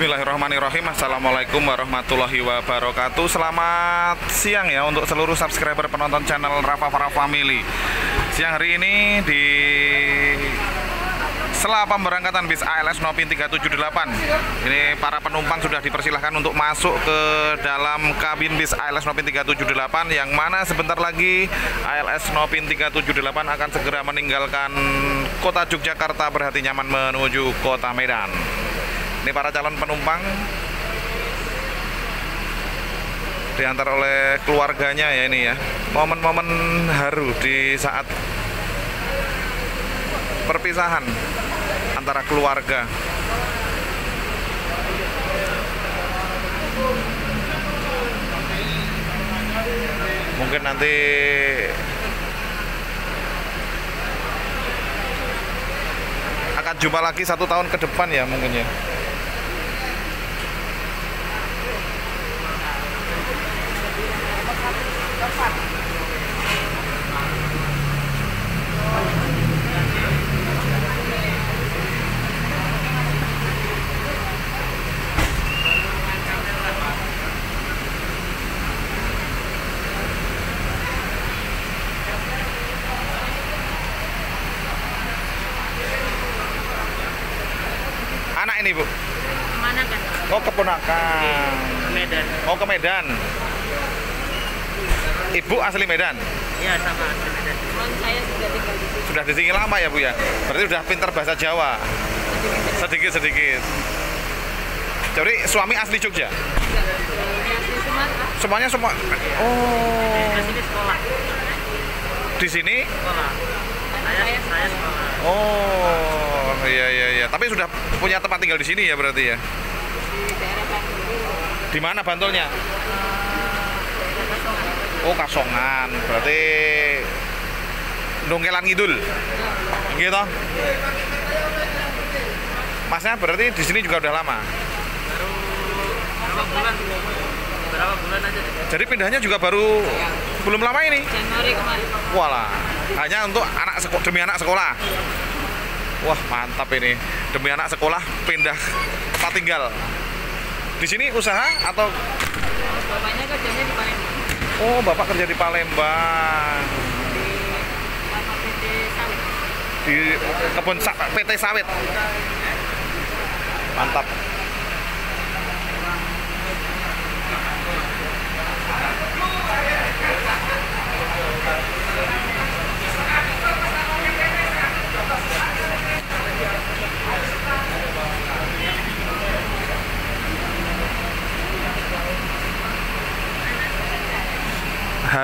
Bismillahirrahmanirrahim. Assalamualaikum warahmatullahi wabarakatuh. Selamat siang ya untuk seluruh subscriber penonton channel Rafa Farah Family. Siang hari ini di Sela pemberangkatan bis ALS Nopin 378 Ini para penumpang sudah dipersilahkan untuk masuk ke dalam kabin bis ALS Nopin 378 Yang mana sebentar lagi ALS Nopin 378 akan segera meninggalkan kota Yogyakarta berhati nyaman menuju kota Medan Ini para calon penumpang diantar oleh keluarganya ya ini ya momen-momen haru di saat perpisahan antara keluarga. Mungkin nanti akan jumpa lagi satu tahun ke depan ya mungkin ya. Anak ini bu, Mana kan? Oh keponakan, Medan. oh ke Medan. Ibu asli Medan, Iya sama asli Medan. Cuman saya sudah tinggal di sini sudah di sini lama ya bu ya. Berarti sudah pintar bahasa Jawa, sedikit sedikit. Jadi suami asli Jogja, Sumatera. semuanya semua. Oh, Di sini sekolah. di sini. Sekolah. Saya Saya saya sekolah. Oh, iya iya iya. Tapi sudah punya tempat tinggal di sini ya berarti ya. Di mana Kasongan. Oh, Kasongan. Berarti Dongkelan Ngidul. Gitu. Masnya berarti di sini juga udah lama. Baru berapa bulan? Berapa bulan aja. Jadi pindahnya juga baru belum lama ini. Januari kemarin. Walah, hanya untuk anak seko- demi anak sekolah. Wah, mantap ini. Demi anak sekolah pindah tempat tinggal. Di sini usaha atau Bapaknya kerjanya di Palembang. Oh, Bapak kerja di Palembang. Di. Di kebun sa- PT Sawit. Mantap.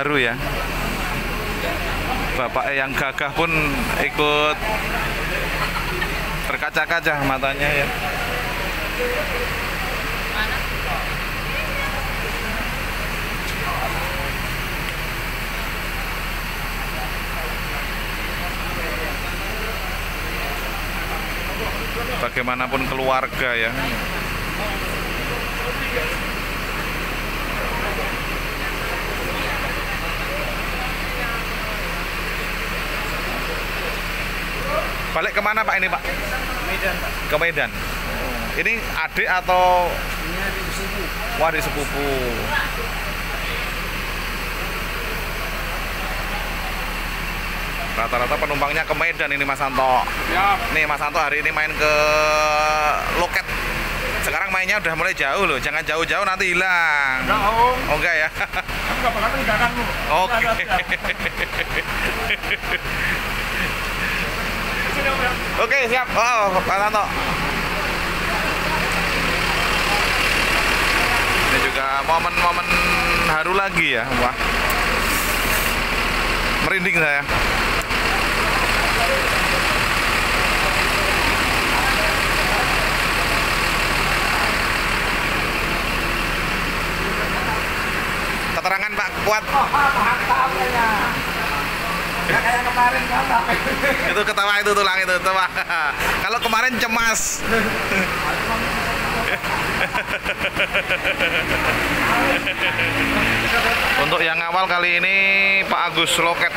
Haru ya. Bapak yang gagah pun ikut berkaca-kaca matanya ya. Mana? Bagaimanapun keluarga ya. Balik ke mana Pak ini Pak? Medan Pak. Ke Medan. Ini adik atau Ini di suku. wah di sepupu? Rata-rata penumpangnya ke Medan ini Mas Santo. Ya. Nih Mas Santo hari ini main ke loket. Sekarang mainnya udah mulai jauh loh, jangan jauh-jauh nanti hilang. Enggak om. Oh enggak ya? Bakal. Oke. Ya. Oke, siap. Oh, Pak Santo. Ini juga momen-momen haru lagi ya. Wah. Merinding saya. Keterangan Pak Kuat Ya kayak kemarin itu ketawa itu tulang itu ketawa. Kalau kemarin cemas. Untuk yang awal kali ini Pak Agus Loket.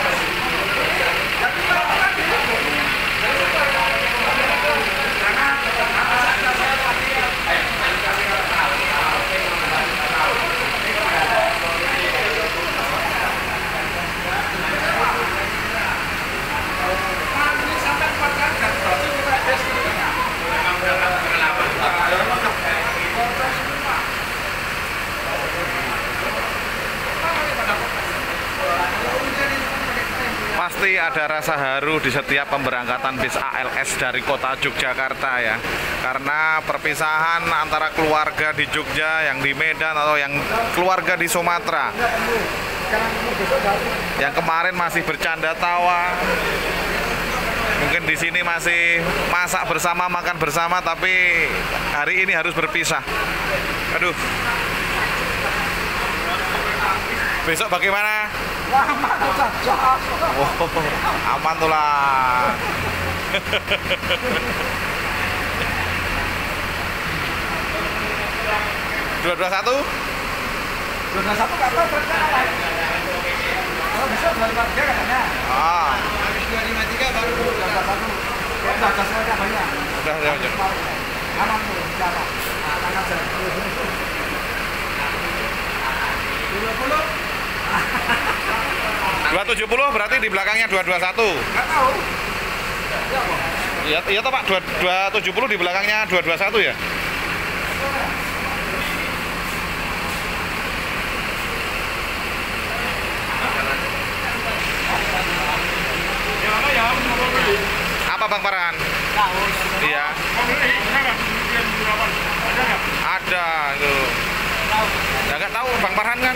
Pasti ada rasa haru di setiap pemberangkatan bis ALS dari kota Yogyakarta ya. Karena perpisahan antara keluarga di Jogja yang di Medan atau yang keluarga di Sumatera. Yang kemarin masih bercanda tawa. Mungkin di sini masih masak bersama, makan bersama, tapi hari ini harus berpisah. Aduh. Besok bagaimana? Oh, aman tuh lah. Dua dua satu. Dua satu nggak tahu berapa. Kalau bisa dua lima tiga katanya. Ah, Habis dua lima tiga baru dua satu. Ya udah gas aja banyak. udah udah. Aman tuh, jalan. Aman aja. 270 berarti di belakangnya 221. Enggak tahu. Iya, iya Pak, 270 di belakangnya 221 ya? Apa Bang Paran? Iya. Ada tuh. Enggak tahu Bang Paran kan?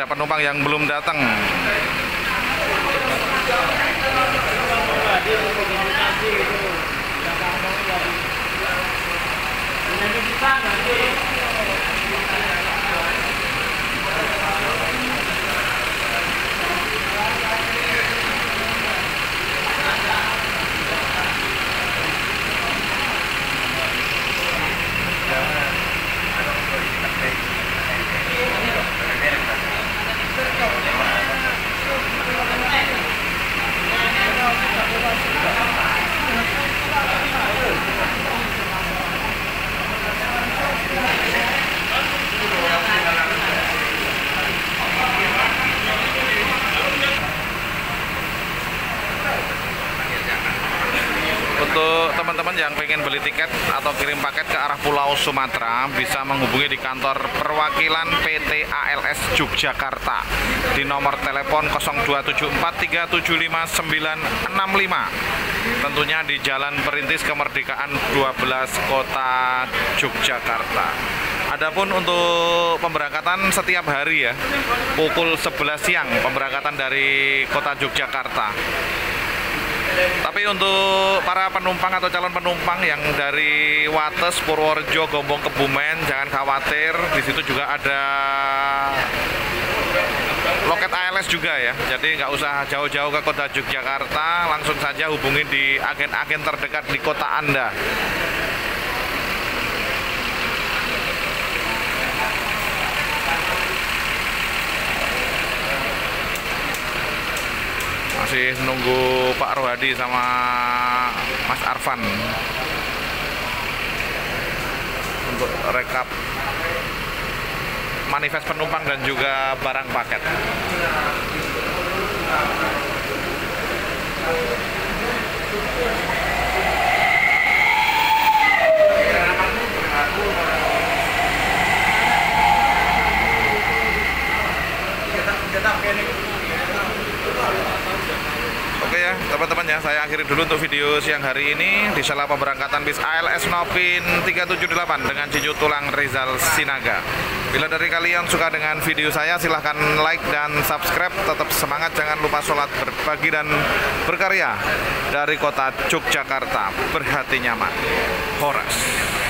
ada penumpang yang belum datang. Untuk teman-teman yang pengen beli tiket atau kirim paket ke arah Pulau Sumatera bisa menghubungi di kantor perwakilan PT ALS Yogyakarta di nomor telepon 02743759965 tentunya di Jalan Perintis Kemerdekaan 12 Kota Yogyakarta. Adapun untuk pemberangkatan setiap hari ya pukul 11 siang pemberangkatan dari Kota Yogyakarta. Tapi untuk para penumpang atau calon penumpang yang dari Wates, Purworejo, Gombong, Kebumen, jangan khawatir. Di situ juga ada loket ALS juga ya. Jadi nggak usah jauh-jauh ke kota Yogyakarta, langsung saja hubungi di agen-agen terdekat di kota Anda. Masih nunggu Pak Rohadi sama Mas Arfan untuk rekap manifest penumpang dan juga barang paket ya, teman-teman ya, saya akhiri dulu untuk video siang hari ini di salah pemberangkatan bis ALS Nopin 378 dengan Cicu Tulang Rizal Sinaga. Bila dari kalian suka dengan video saya, silahkan like dan subscribe. Tetap semangat, jangan lupa sholat berbagi dan berkarya dari kota Yogyakarta. Berhati nyaman. Horas.